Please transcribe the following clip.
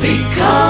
Because